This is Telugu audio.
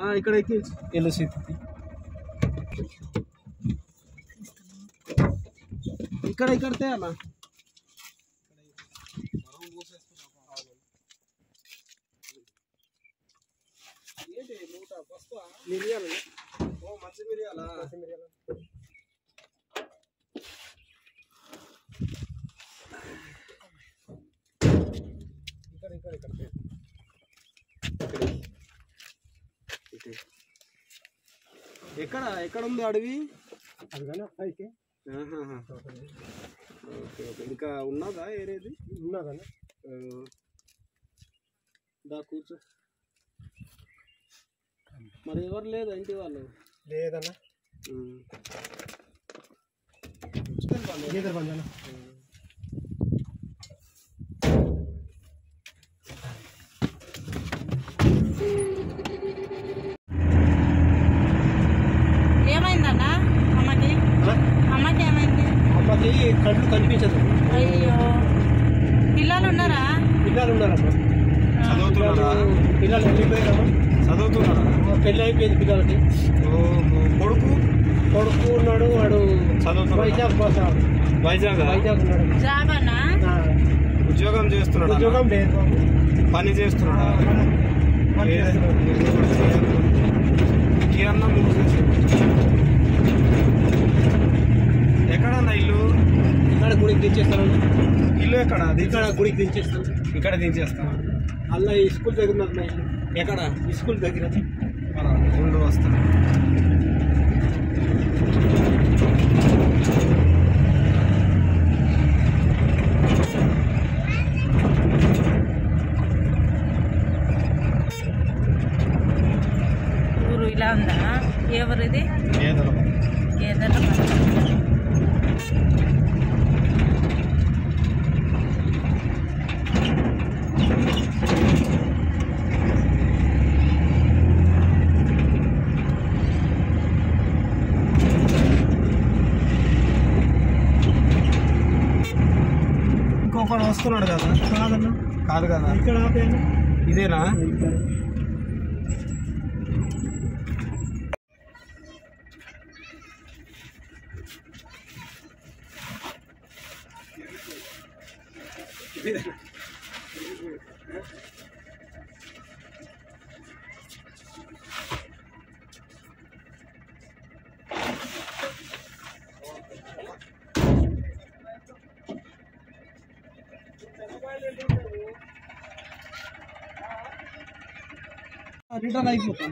ఆ, ఇక్కడ ఎక్కి ఎల్లు సీత ఇక్కడ ఇక్కడ తే అన్న మిరియాలు ఓ మంచి మిరియాలా ఇక్కడ ఇక్కడ ఇక్కడ ఎక్కడ ఎక్కడ ఉంది అడవి. Okay okay. ఇంకా ఉన్నదా ఏరేది? ఉన్నా కానీ ఆ, దా కూర్చో. మరి ఎవరు లేదా ఇంటి వాళ్ళు? లేదన్నా. అమ్మకి కళ్ళు కనిపించదు. అయ్యో పిల్లలు ఉన్నారా పిల్లలు ఉన్నారమ్మా చదువుతున్నారా? పిల్లలు వెళ్ళిపోయారమ్మా చదువుతున్నారా? పెళ్ళి అయిపోయింది పిల్లలకి. కొడుకు? కొడుకు ఉన్నాడు వాడు? వైజాగ్ పోతాడు వైజాగ్? వైజాగ్ ఉన్నాడు. ఉద్యోగం చేస్తున్నాడా? ఉద్యోగం లేదు. బాబు. పని చేస్తున్నాడా? పని ఏ- చేస్తున్నాడు. దించేస్తాను ఇల్లు ఎక్కడ? ఇక్కడ గుడికి దించేస్తాను ఇక్కడ దించేస్తా. అలా ఈ స్కూల్ దగ్గర ఉన్నది ఎక్కడ? ఈ స్కూల్ దగ్గర. ఉండు వస్తా ఊరు ఇలా ఉందా? ఎవరిది? ఏదో గేదెల ఇంకొకడు వస్తున్నాడు కదా. కాదన్నా? కాదు కదా. ఇక్కడ ఆపేయండి. ఇదేనా? रिटर्न आई होता है